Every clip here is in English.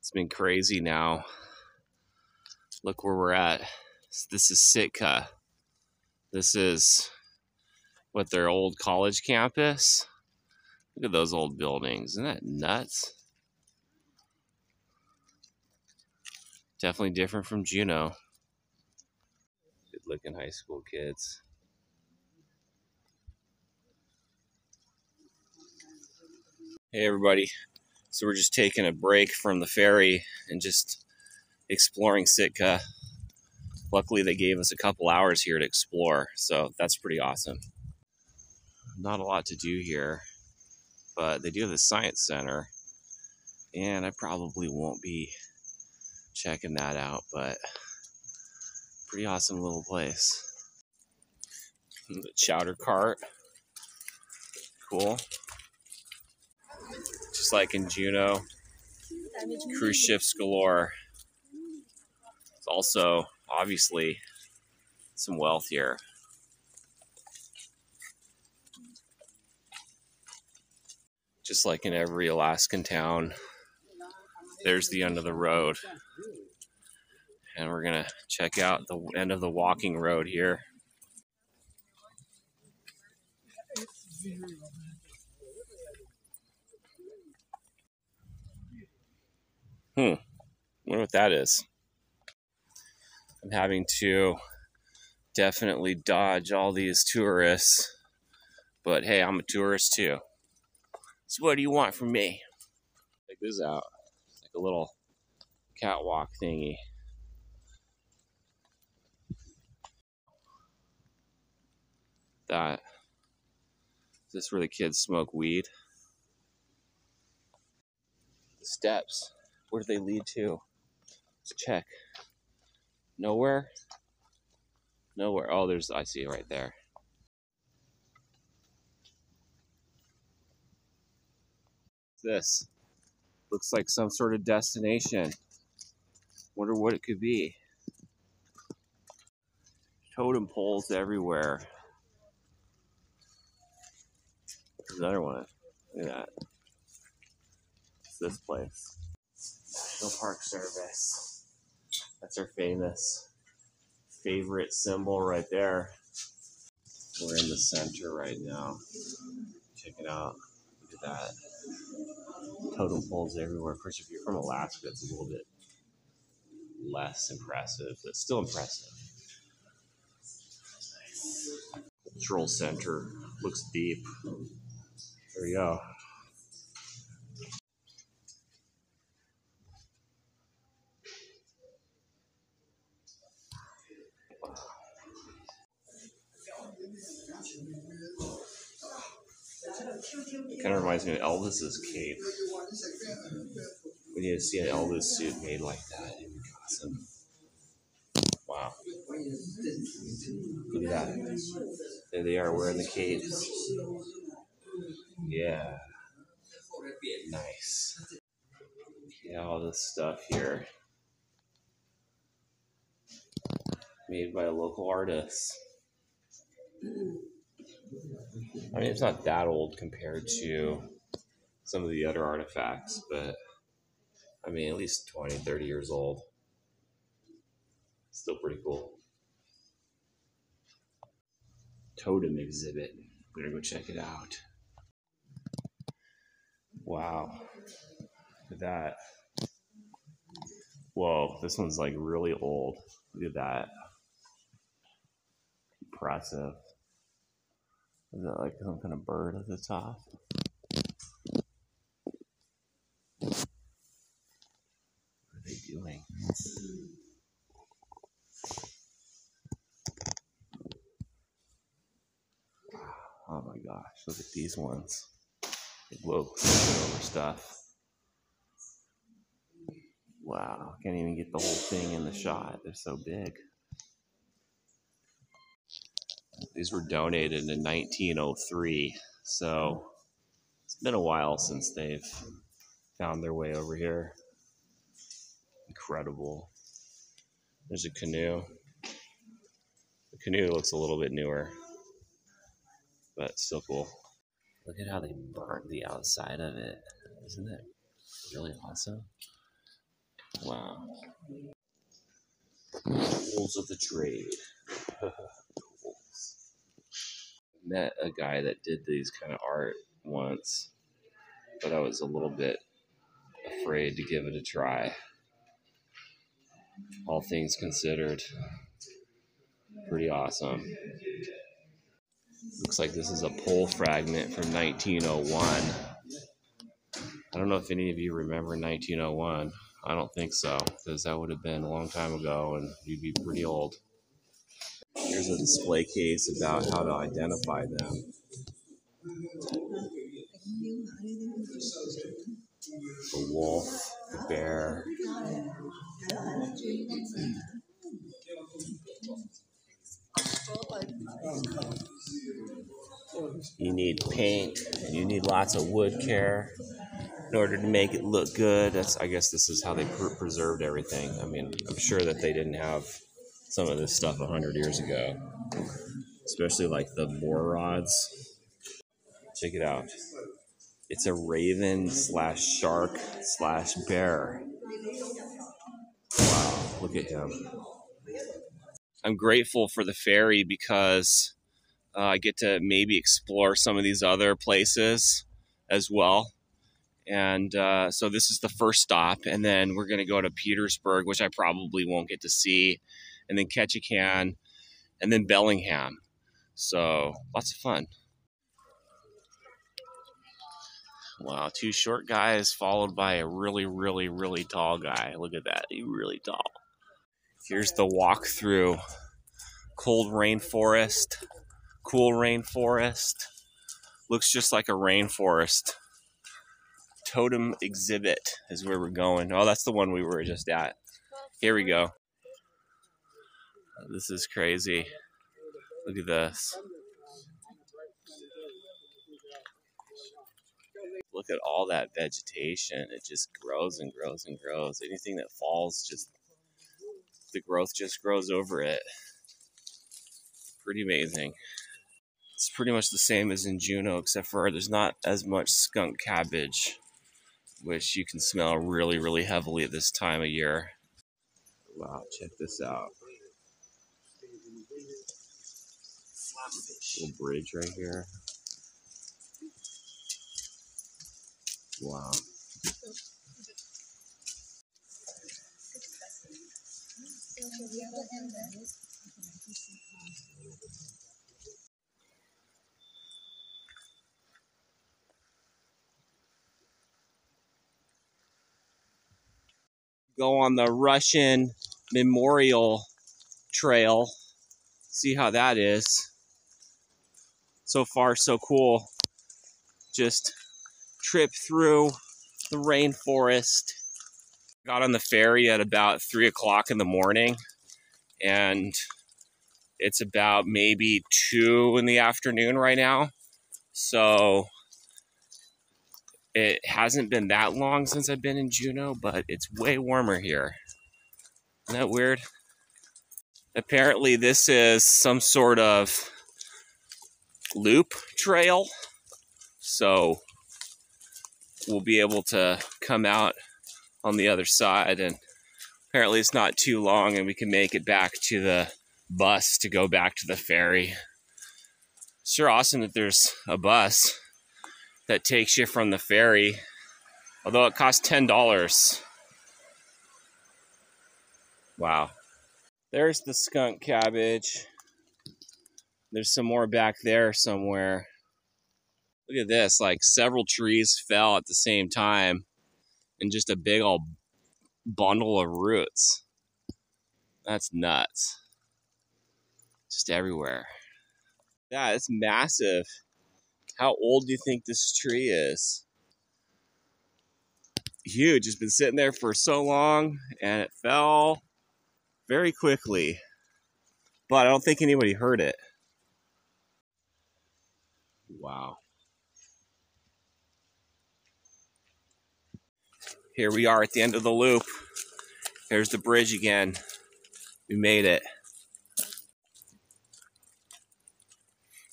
It's been crazy now. Look where we're at. This is Sitka. This is what their old college campus. Look at those old buildings. Isn't that nuts? Definitely different from Juneau. Good looking high school kids. Hey everybody. So we're just taking a break from the ferry and just exploring Sitka. Luckily they gave us a couple hours here to explore, so that's pretty awesome. Not a lot to do here, but they do have the science center and I probably won't be checking that out, but pretty awesome little place. The chowder cart. Cool. Like in Juneau, cruise ships galore. It's also, obviously, some wealth here. Just like in every Alaskan town, there's the end of the road. And we're going to check out the end of the walking road here. Hmm. Wonder what that is. I'm having to definitely dodge all these tourists. But hey, I'm a tourist too. So what do you want from me? Check this out. It's like a little catwalk thingy. That. Is this where the kids smoke weed? The steps. Where do they lead to? Let's check. Nowhere? Nowhere. Oh, there's, I see it right there. This looks like some sort of destination. Wonder what it could be. Totem poles everywhere. There's another one. Look at that. It's this place. National Park Service. That's our famous favorite symbol right there. We're in the center right now. Check it out. Look at that. Totem poles everywhere. Of course, if you're from Alaska, it's a little bit less impressive, but still impressive. Cultural center looks deep. There we go. Kind of reminds me of Elvis's cape. We need to see an Elvis suit made like that. It'd be awesome. Wow. Look at that. There they are wearing the capes. Yeah. Nice. Yeah, all this stuff here. Made by a local artist. I mean, it's not that old compared to some of the other artifacts, but I mean, at least 20, 30 years old. Still pretty cool. Totem exhibit. We're gonna go check it out. Wow. Look at that. Whoa, this one's like really old. Look at that. Impressive. Is that like some kind of bird at the top? What are they doing? Oh my gosh, look at these ones. Whoa, over stuff. Wow, can't even get the whole thing in the shot. They're so big. These were donated in 1903, so it's been a while since they've found their way over here. Incredible. There's a canoe. The canoe looks a little bit newer, but still cool. Look at how they burnt the outside of it. Isn't it really awesome? Wow. Tools of the trade. Met a guy that did these kind of art once, but I was a little bit afraid to give it a try. All things considered, pretty awesome. Looks like this is a pole fragment from 1901. I don't know if any of you remember 1901. I don't think so, because that would have been a long time ago and you'd be pretty old. Here's a display case about how to identify them. The wolf, the bear. You need paint, you need lots of wood care in order to make it look good. That's I guess this is how they pr- preserved everything. I mean, I'm sure that they didn't have some of this stuff 100 years ago, especially like the bore rods. Check it out. It's a raven slash shark slash bear. Wow, look at him. I'm grateful for the ferry because uh, I get to maybe explore some of these other places as well. And uh, so this is the first stop, and then we're going to go to Petersburg, which I probably won't get to see, and then Ketchikan, and then Bellingham. So lots of fun. Wow, two short guys followed by a really, really, really tall guy. Look at that. He's really tall. Here's the walk through cold rainforest, cool rainforest. Looks just like a rainforest totem exhibit is where we're going. Oh, that's the one we were just at. Here we go. This is crazy. Look at this. Look at all that vegetation. It just grows and grows and grows. Anything that falls just the growth just grows over it. Pretty amazing. It's pretty much the same as in Juneau, except for there's not as much skunk cabbage which you can smell really, really heavily at this time of year. Wow, check this out. Little bridge right here. Wow. go on the Russian Memorial Trail. See how that is. So far, so cool. Just trip through the rainforest. Got on the ferry at about three o'clock in the morning, and it's about maybe two in the afternoon right now. So it hasn't been that long since I've been in Juneau, but it's way warmer here. Isn't that weird? Apparently, this is some sort of loop trail. So we'll be able to come out on the other side. And apparently, it's not too long, and we can make it back to the bus to go back to the ferry. Sure, awesome that there's a bus that takes you from the ferry, although it costs $10. Wow. There's the skunk cabbage. There's some more back there somewhere. Look at this, like several trees fell at the same time and just a big old bundle of roots. That's nuts. Just everywhere. Yeah, it's massive. How old do you think this tree is? Huge. It's been sitting there for so long and it fell very quickly. But I don't think anybody heard it. Wow. Here we are at the end of the loop. There's the bridge again. We made it.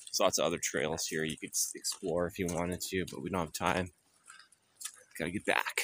There's lots of other trails here you could explore if you wanted to, but we don't have time. Gotta get back.